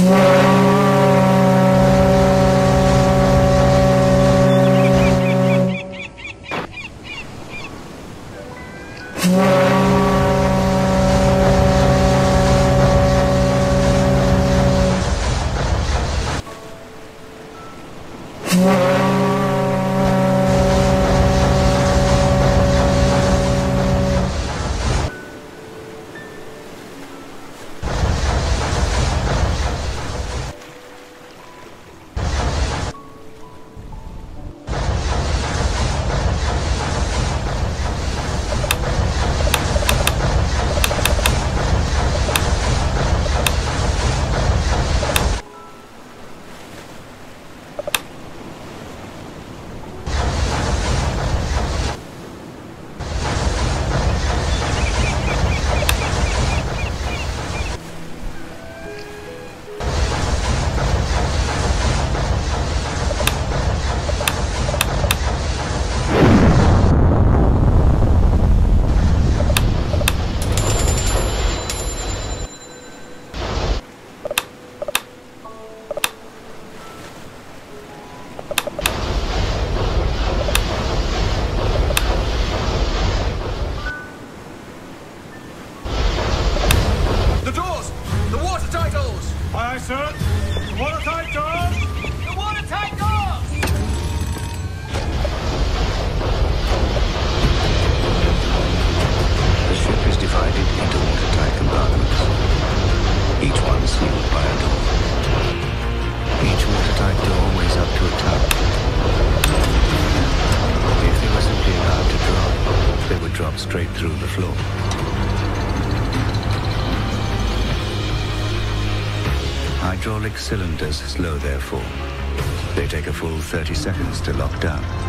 Yeah. Watertight door weighs up to a ton. If they were simply allowed to drop, they would drop straight through the floor. Hydraulic cylinders slow their fall. They take a full 30 seconds to lock down.